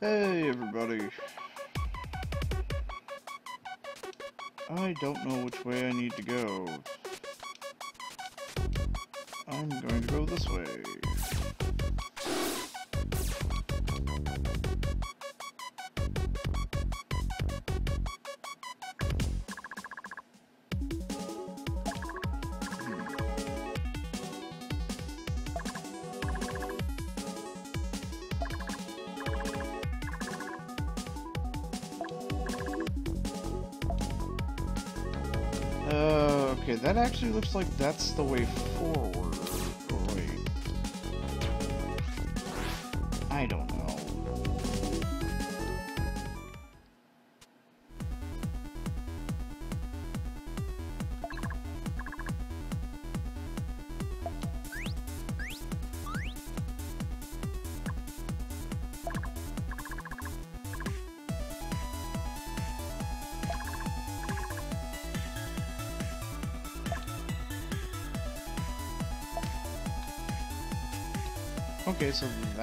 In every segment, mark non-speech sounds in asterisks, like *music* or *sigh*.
Hey everybody. I don't know which way I need to go. I'm going to go this way. Actually looks like that's the way forward.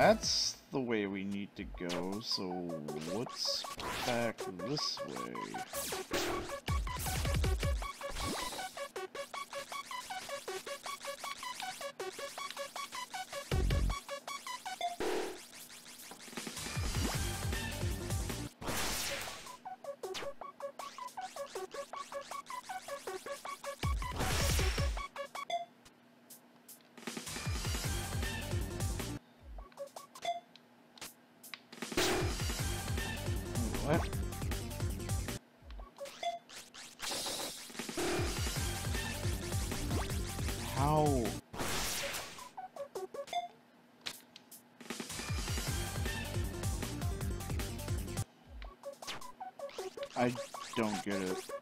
That's the way we need to go, so let's back this way? I don't get it.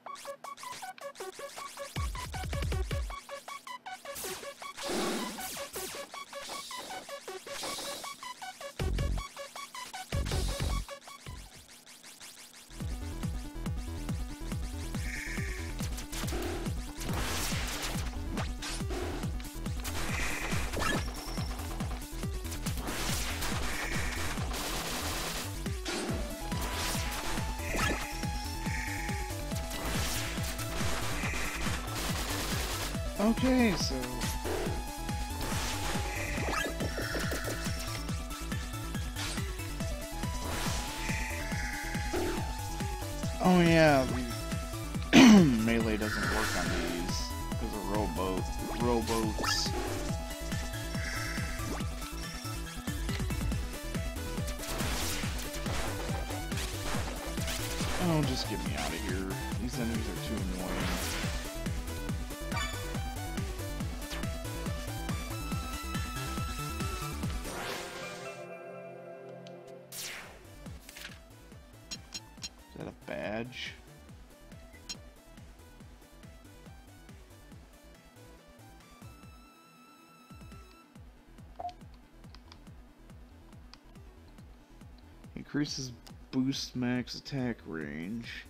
Increases boost max attack range.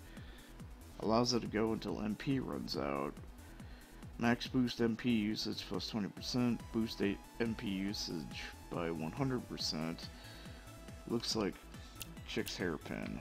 Allows it to go until MP runs out. Max boost MP usage plus 20%. Boost MP usage by 100%. Looks like chick's hairpin.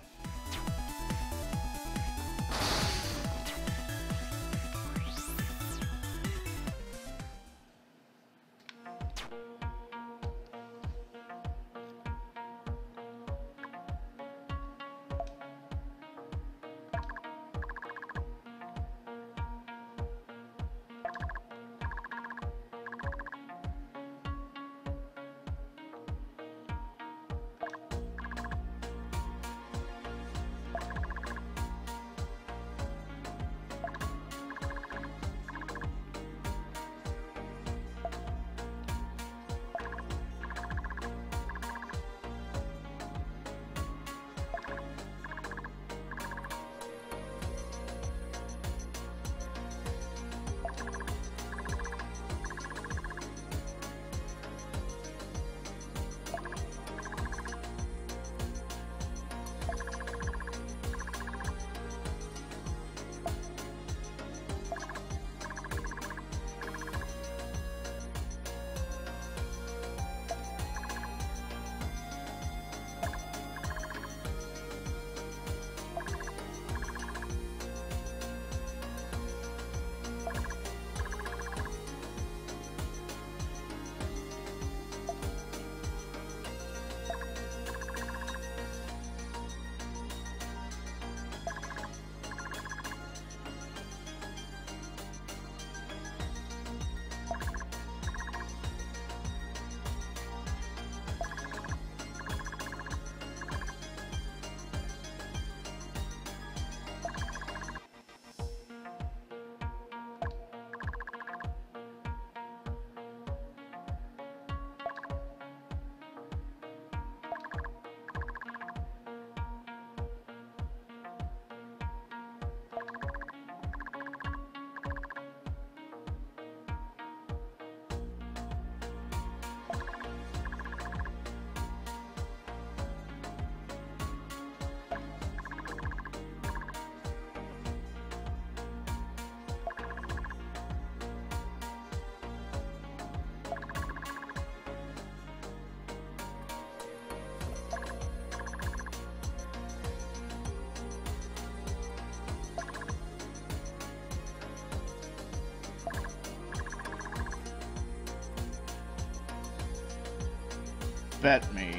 Bet me.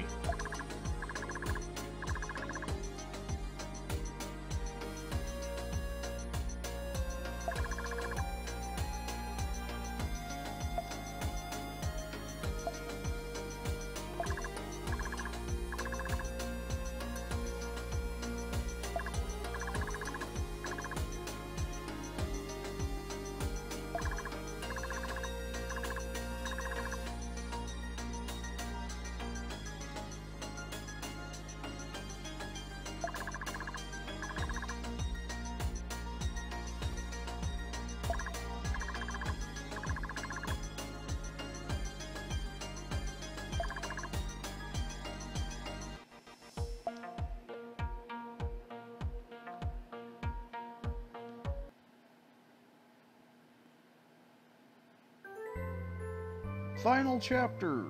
Chapter!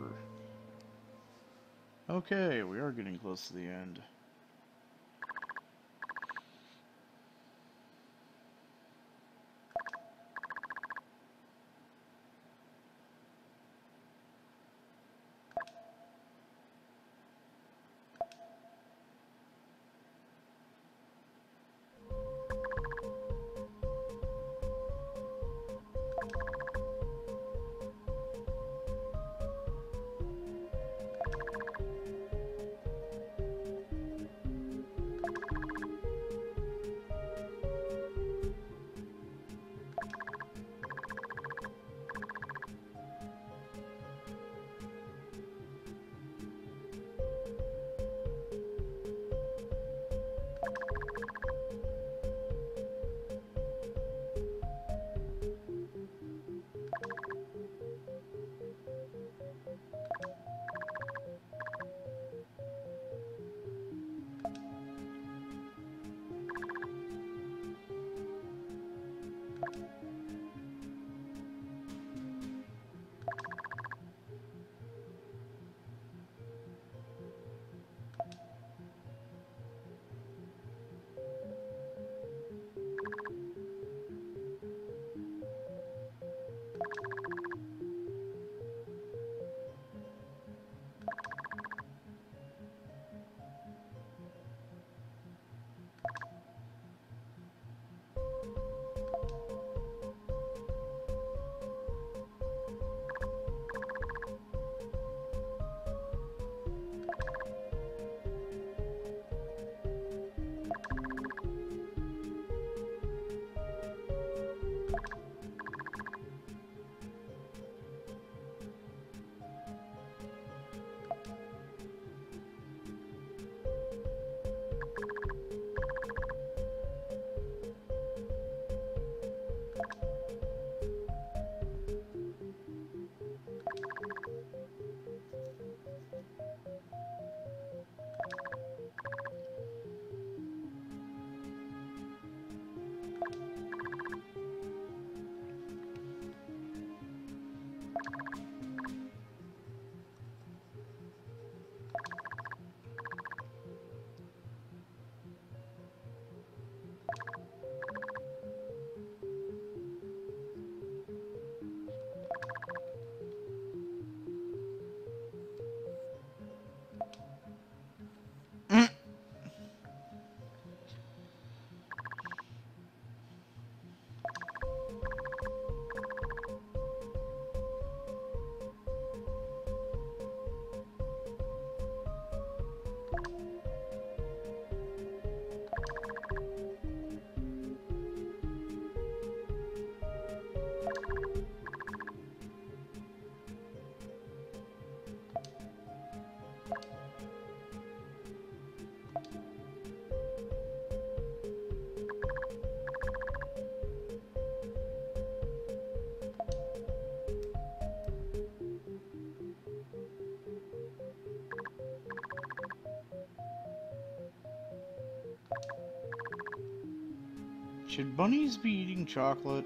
Okay, we are getting close to the end. Should bunnies be eating chocolate?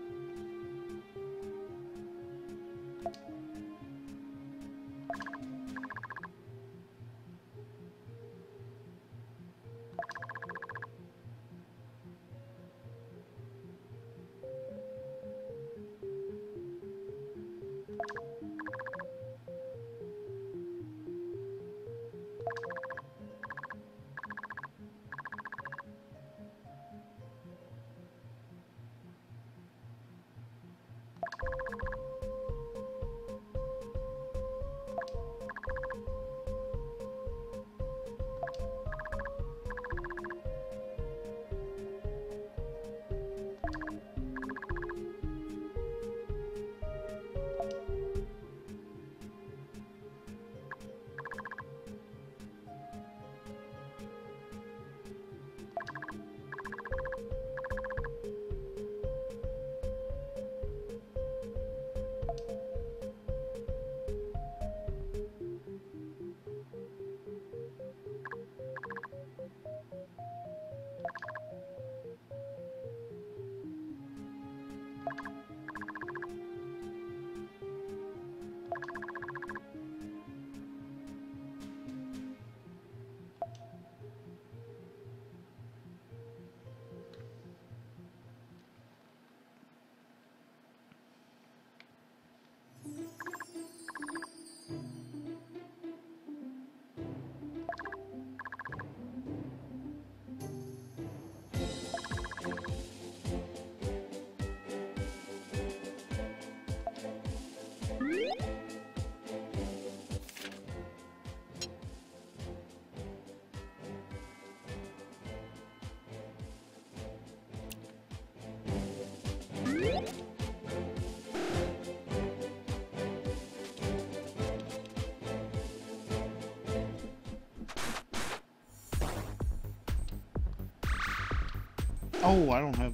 Oh, I don't have...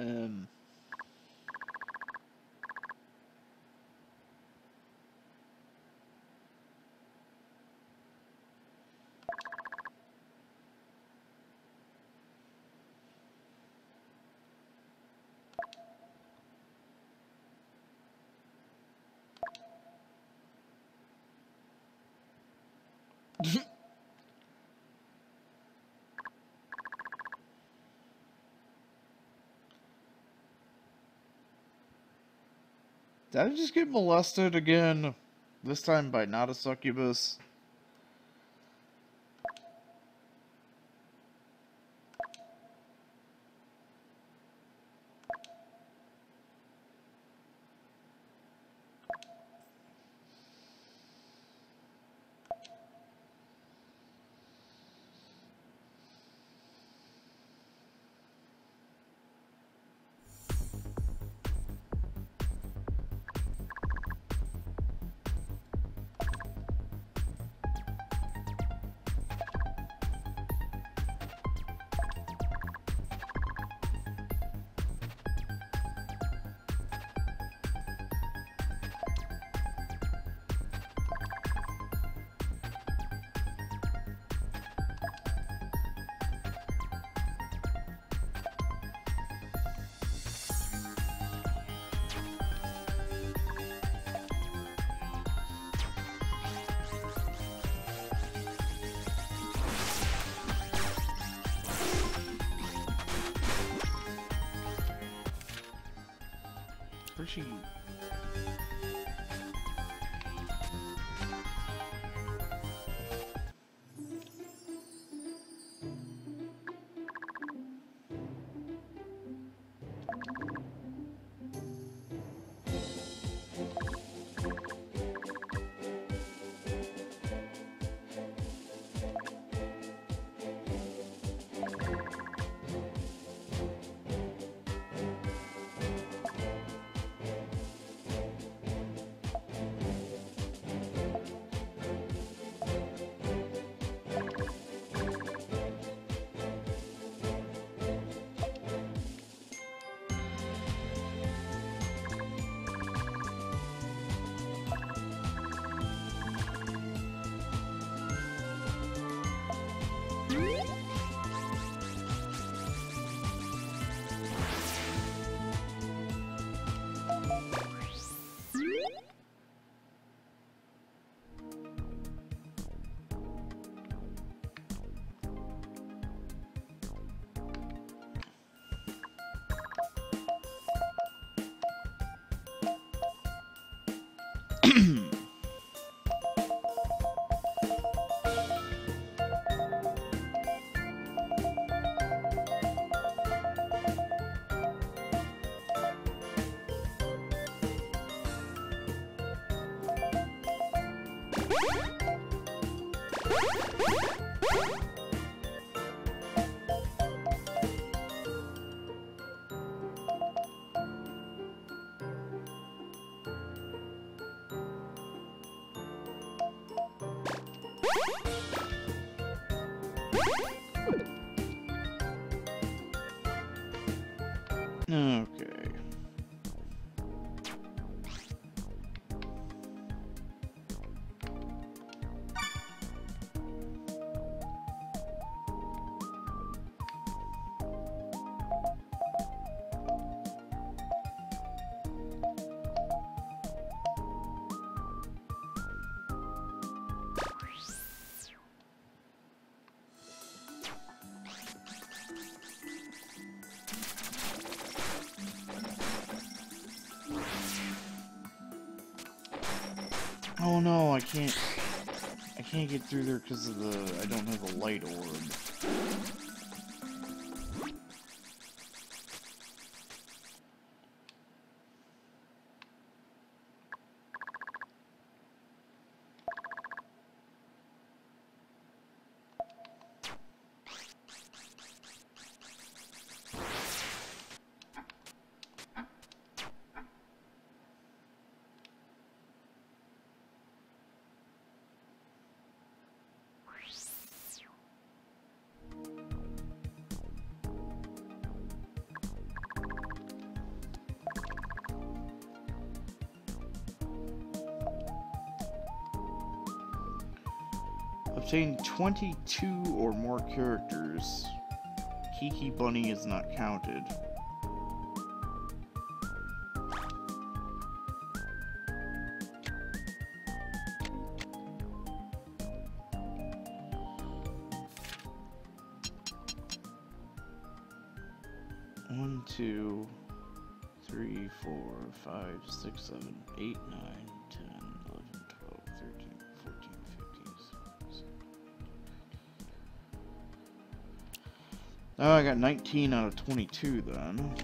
Um. Did I just get molested again? This time by not a succubus? cheese. She? *clears throat* *clears throat* Okay. Oh no, I can't. I can't get through there because of the. I don't have a light orb. Obtain 22 or more characters. Keke Bunny is not counted. One, two, three, four, five, six, seven, eight, nine, ten, Oh, I got 19 out of 22 then.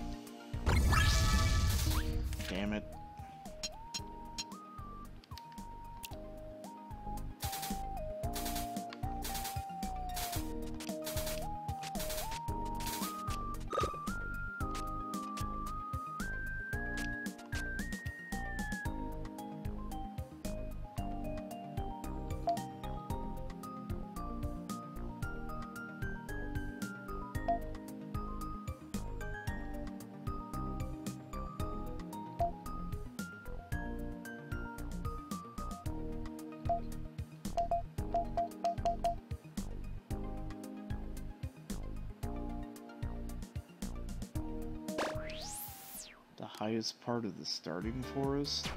The starting forest.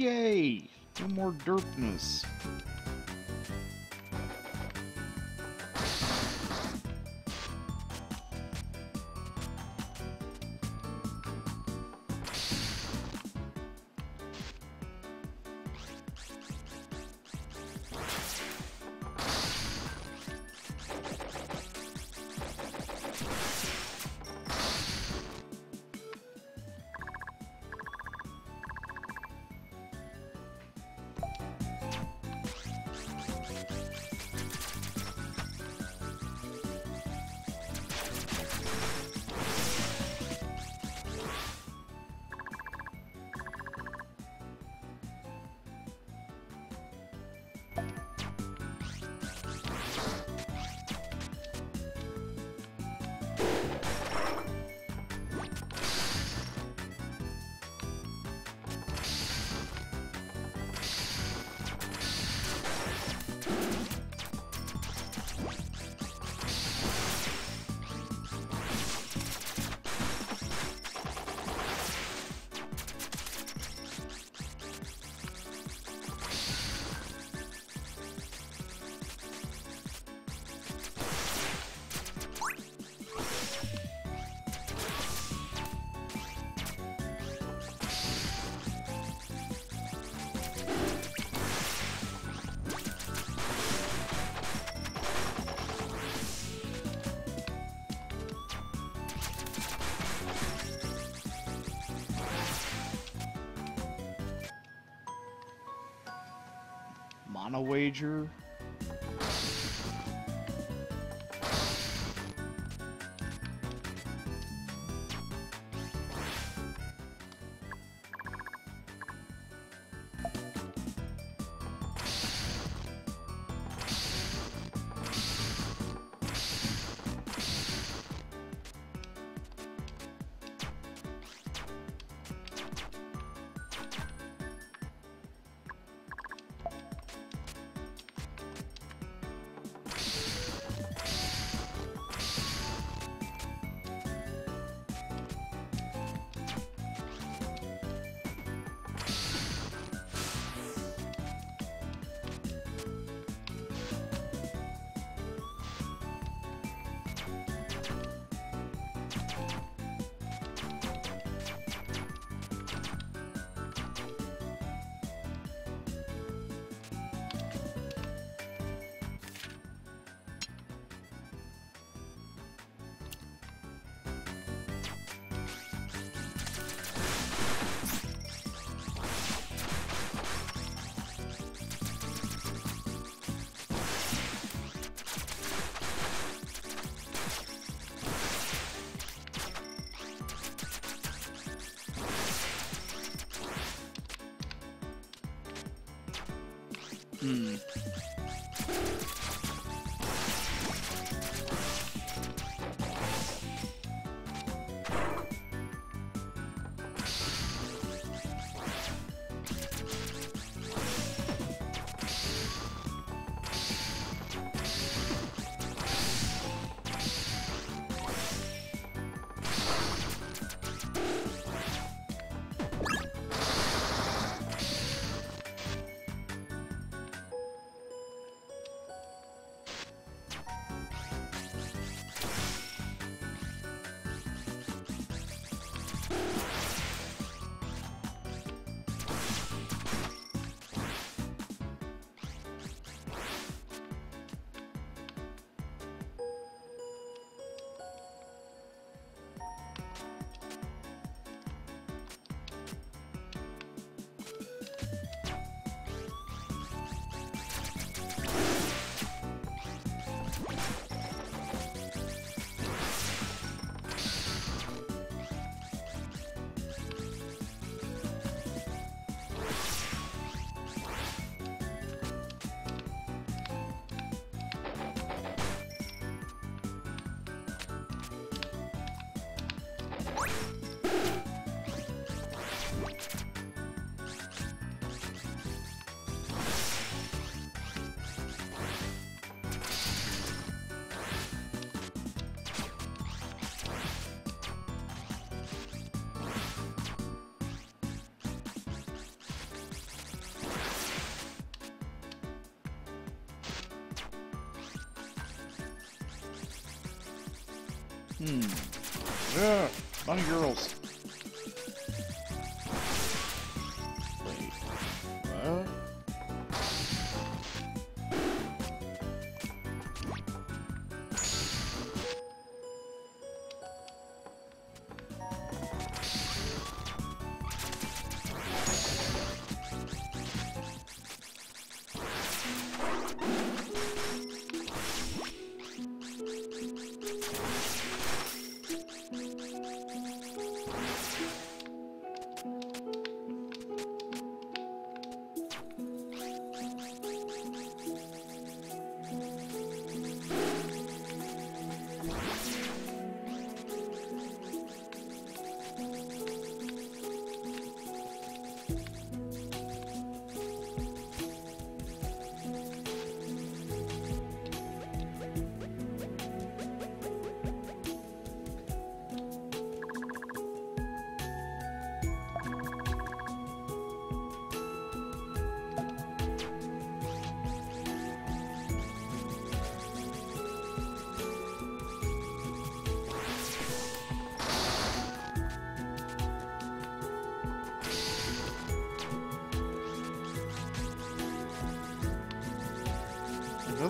Yay! No more derpness. Mana wager. Hmm. Yeah, bunny girls.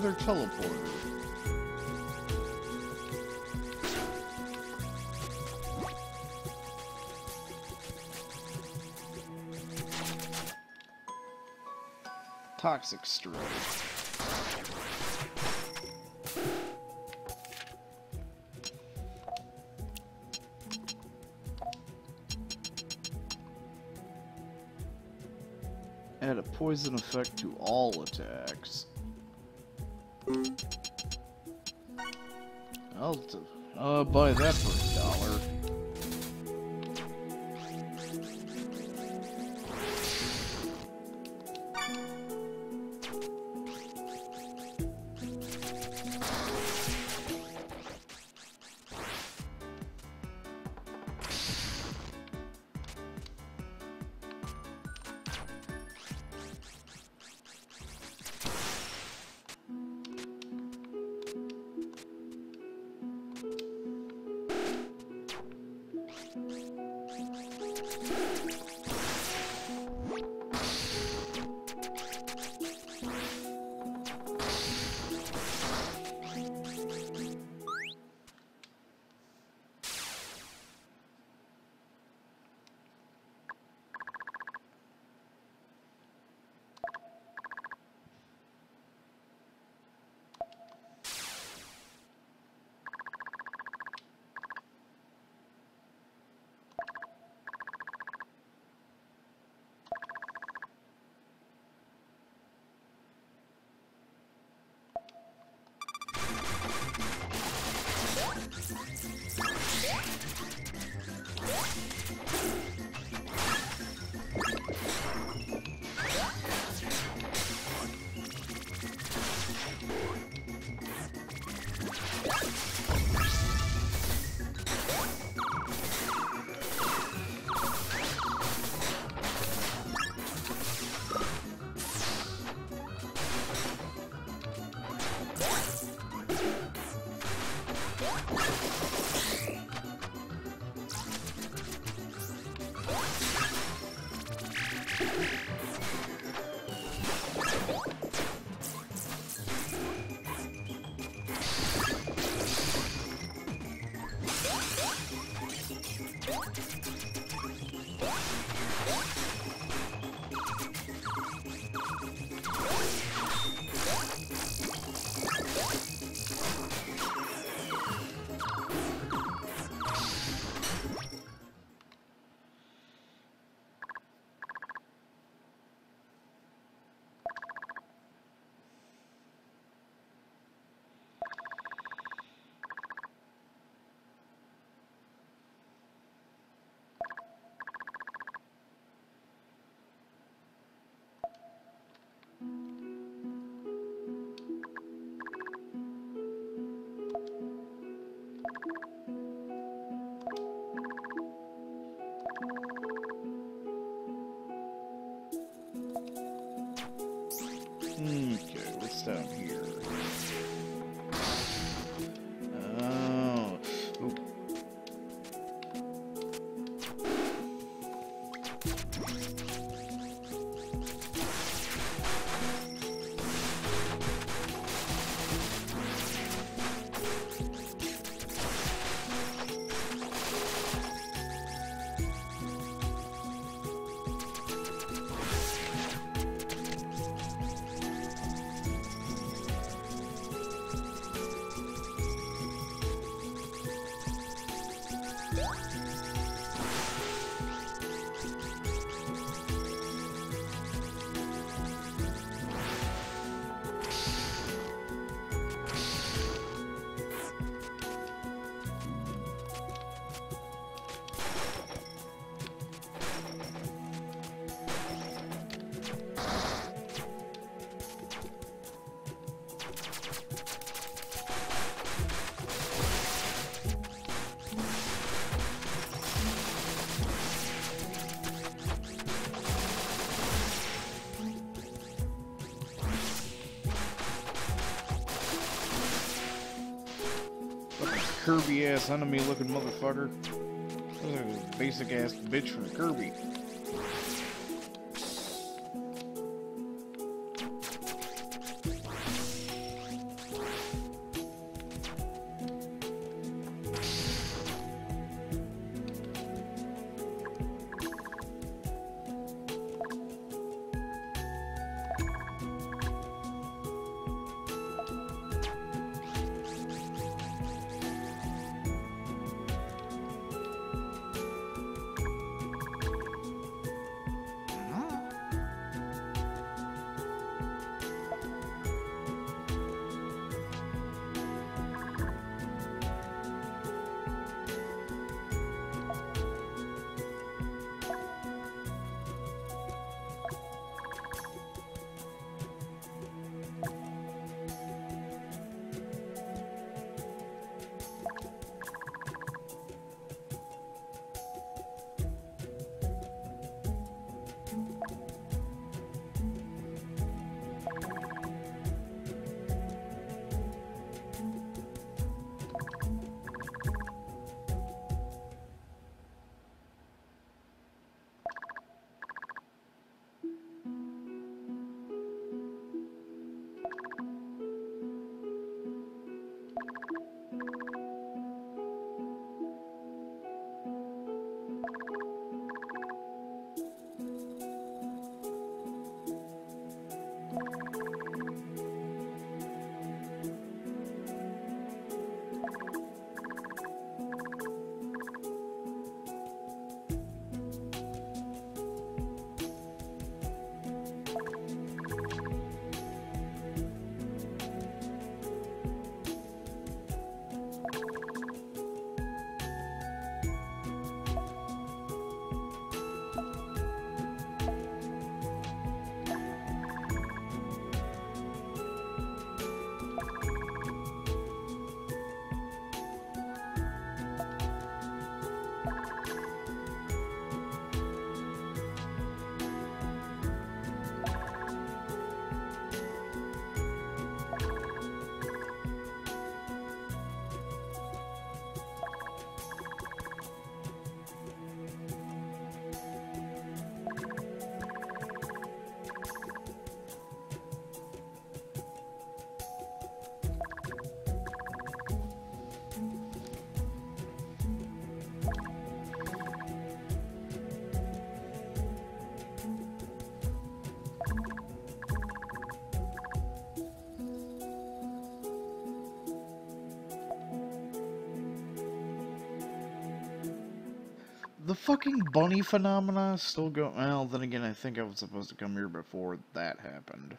Another teleporter. Toxic Strike. Add a poison effect to all attacks. Uh, buy that for Yeah. Kirby ass enemy looking motherfucker. Basic ass bitch from Kirby. The fucking bunny phenomena still go. Well, then again, I think I was supposed to come here before that happened.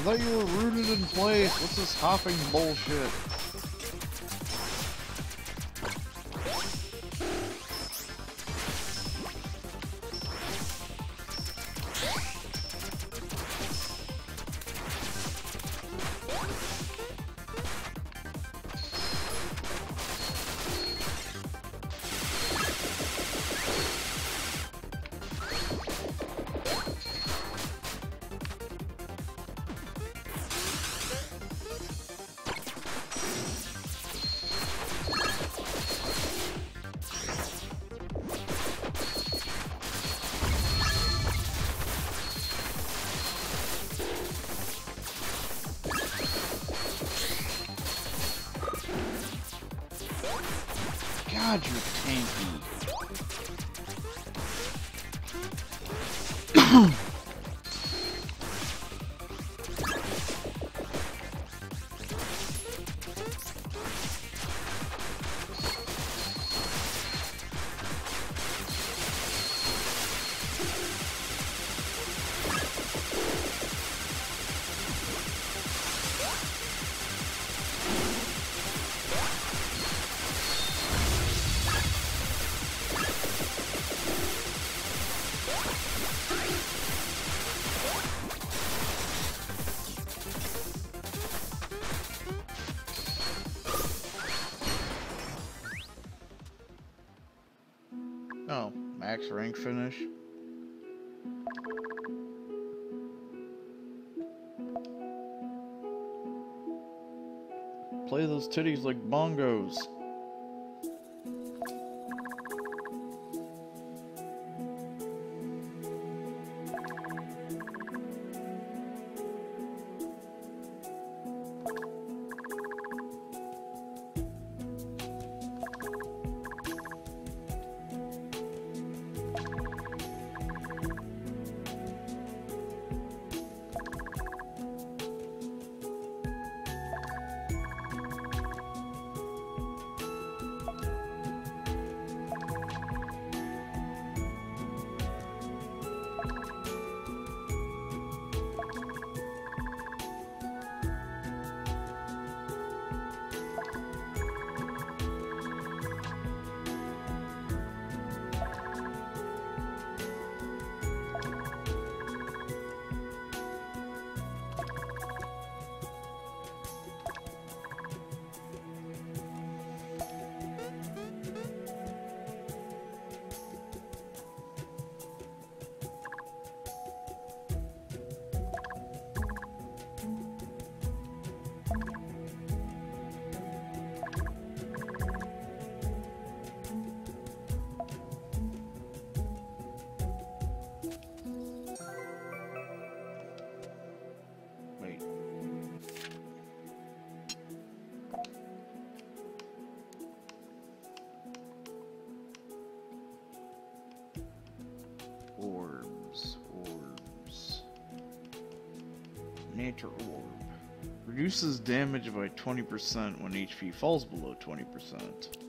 Thought you were rooted in place. What's this hopping bullshit? Finish. Play those titties like bongos. Nature orb. Reduces damage by 20% when HP falls below 20%.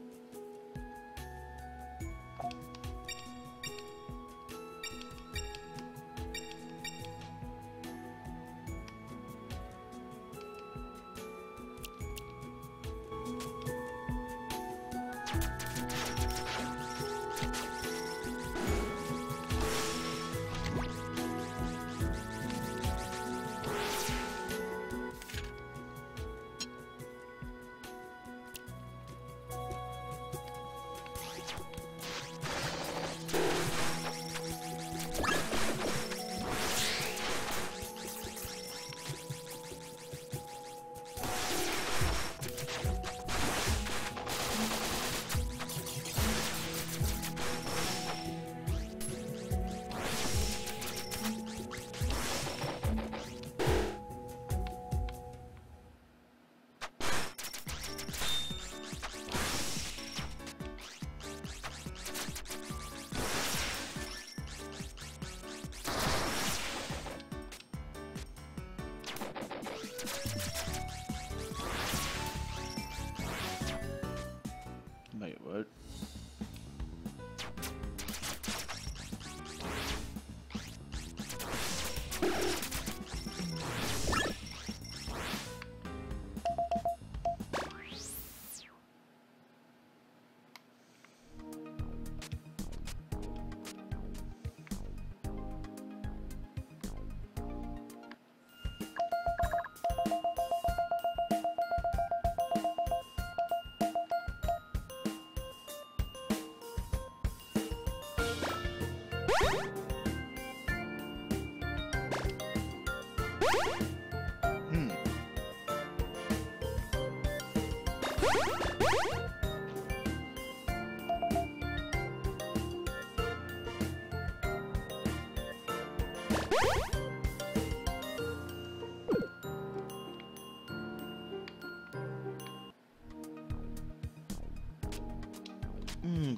Hmm.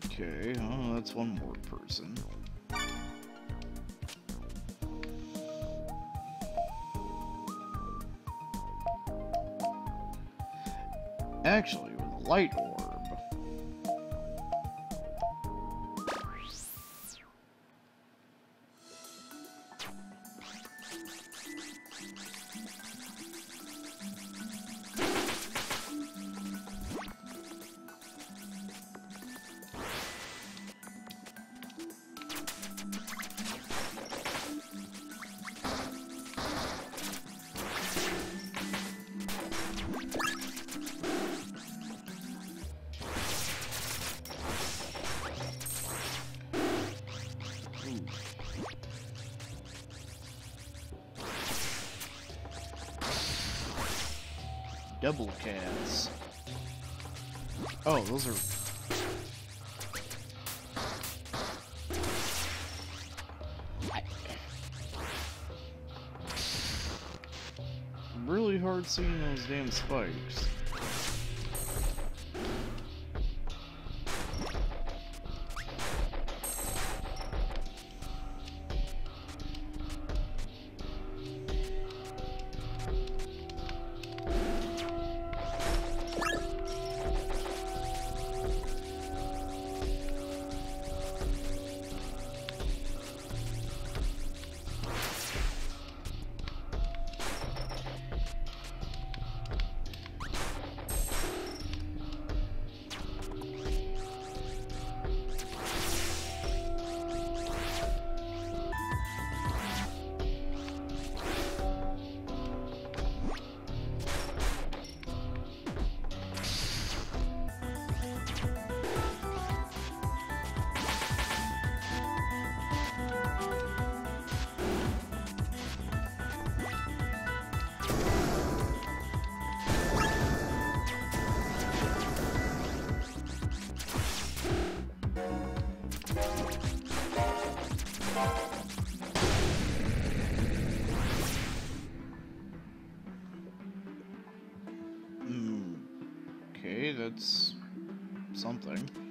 Okay, oh, that's one more person. Actually, with a light Double cats. Oh, those are... Really hard seeing those damn spikes. That's something.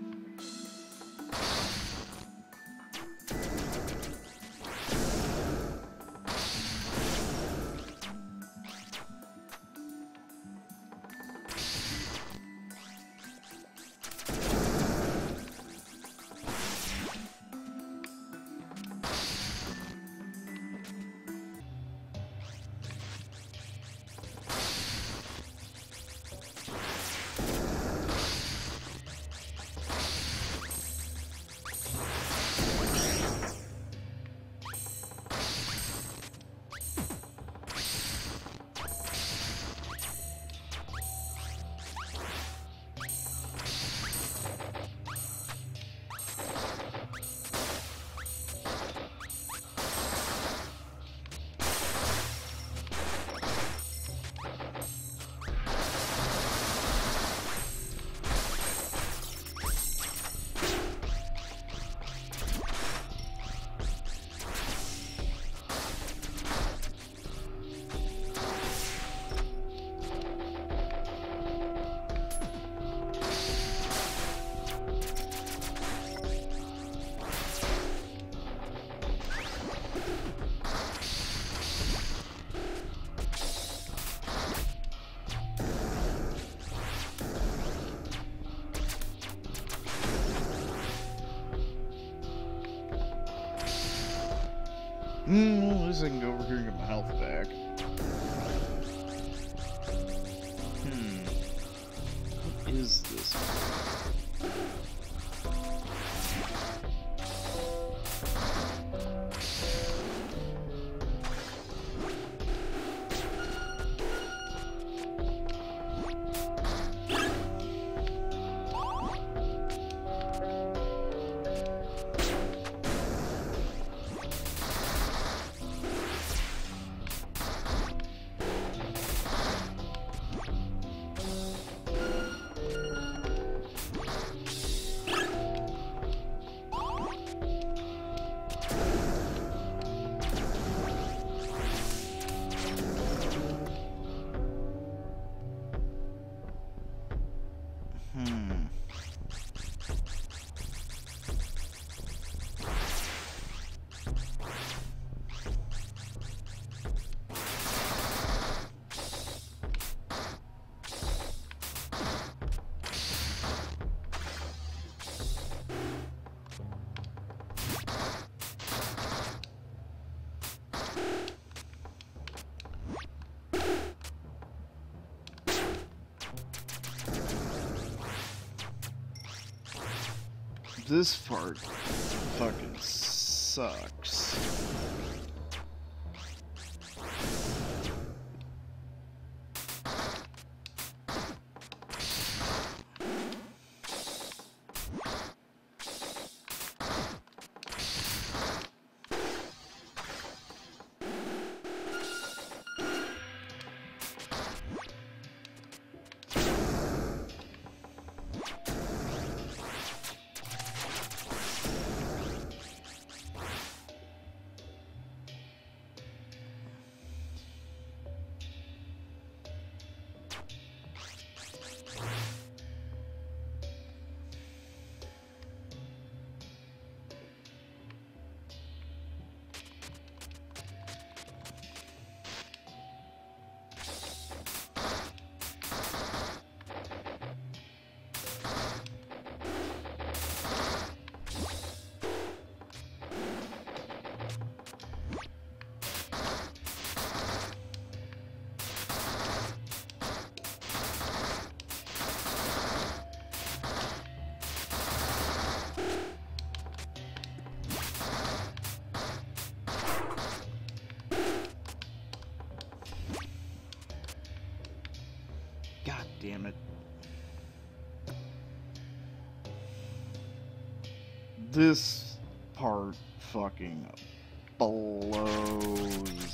This part fucking sucks. Damn it. This part fucking blows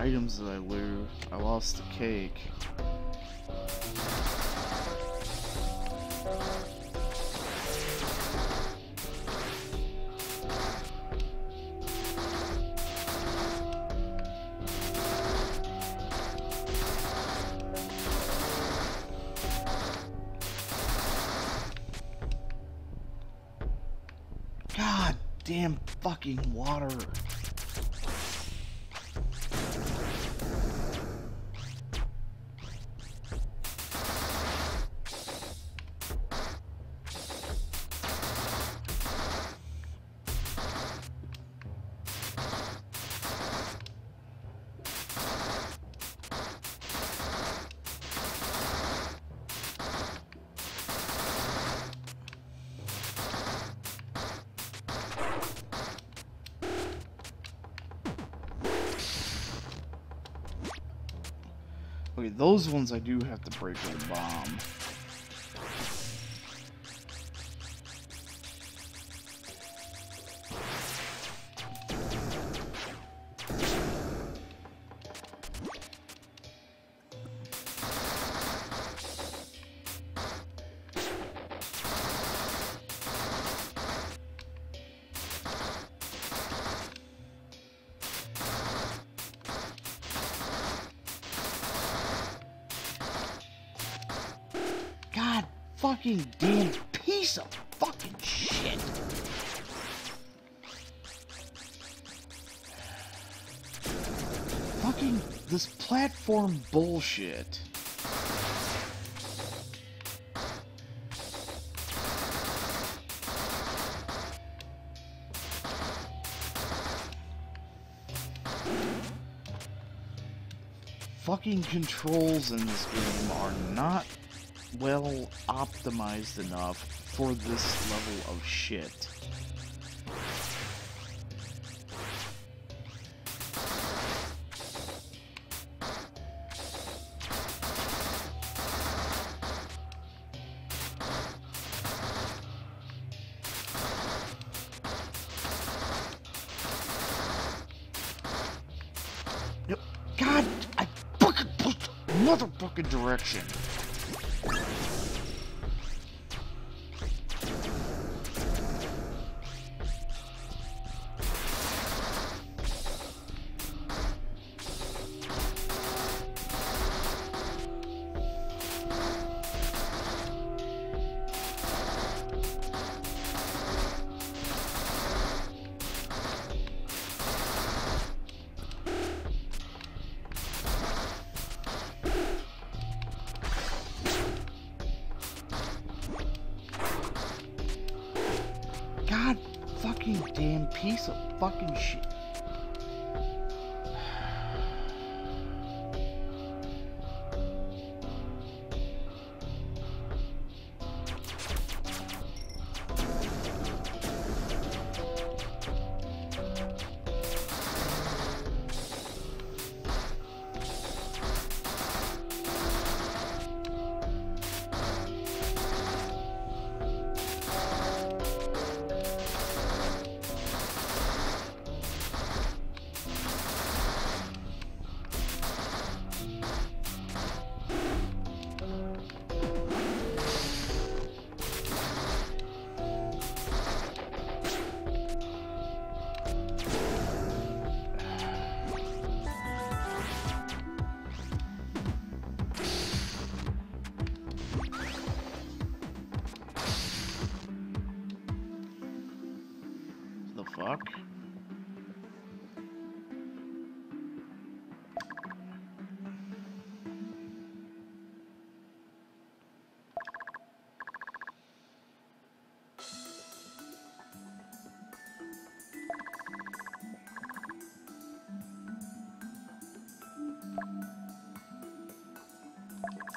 items did I lose? I lost the cake. God damn fucking water. I do have to break a bomb. Platform bullshit. fucking controls in this game are not well optimized enough for this level of shit. God, I fucking pushed motherfucking direction.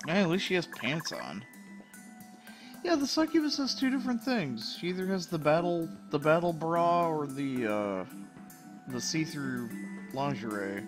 Yeah, at least she has pants on. Yeah, the succubus has two different things. She either has the battle the battle bra or the uh the see-through lingerie.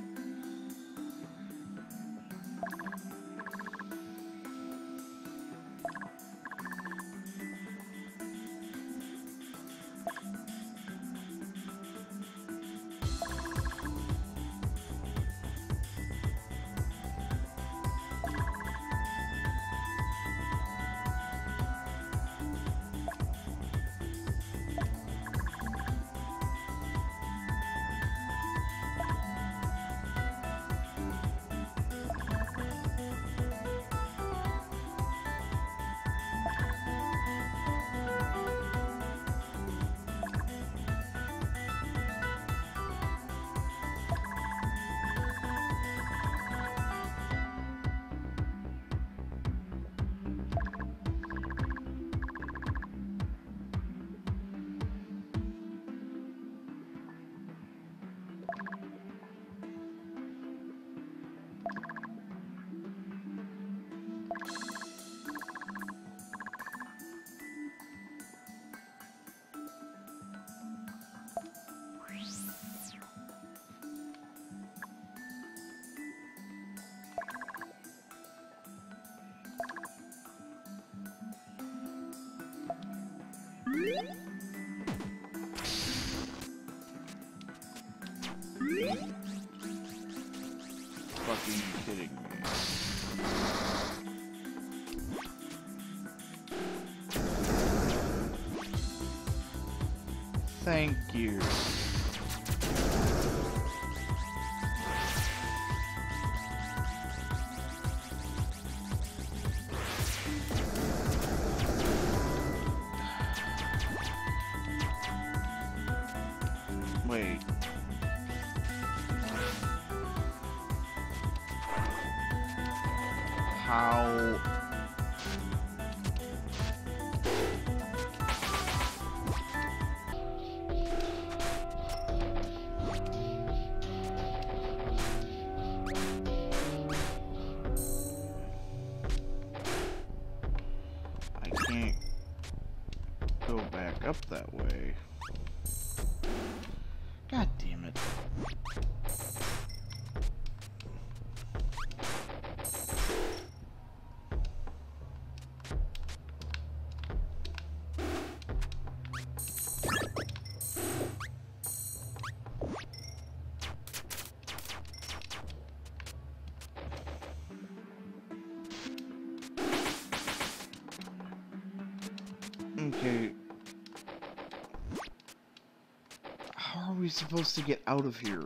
Thank you. Supposed to get out of here?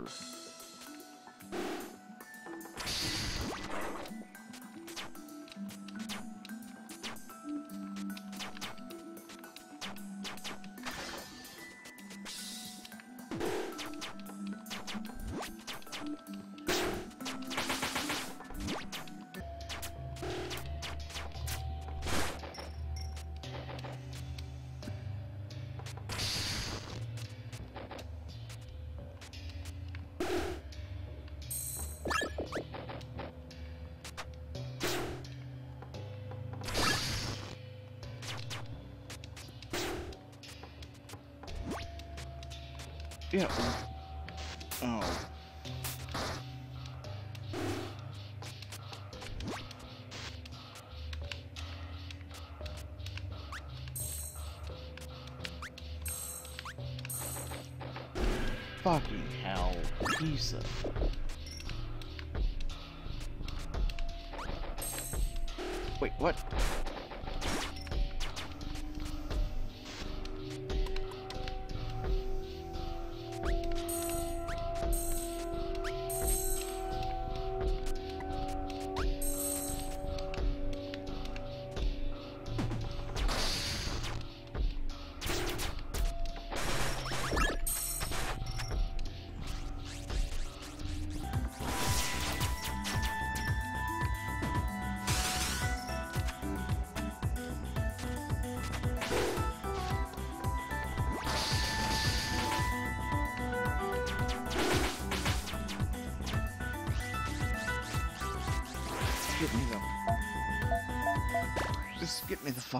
Yeah. Oh. Fucking hell. Of... Wait, what?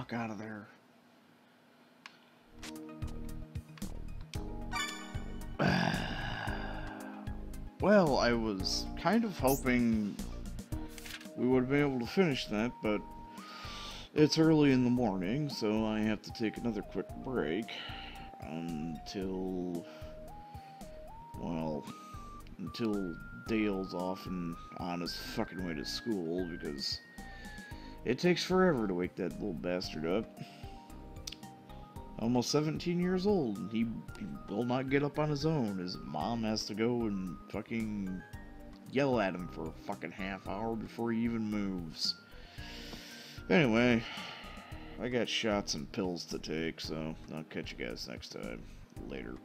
Fuck out of there. *sighs* Well, I was kind of hoping we would have been able to finish that, but it's early in the morning, so I have to take another quick break until, well, until Dale's off and on his fucking way to school, because it takes forever to wake that little bastard up. Almost 17 years old, and he, he will not get up on his own. His mom has to go and fucking yell at him for a fucking half hour before he even moves. Anyway, I got shots and pills to take, so I'll catch you guys next time. Later.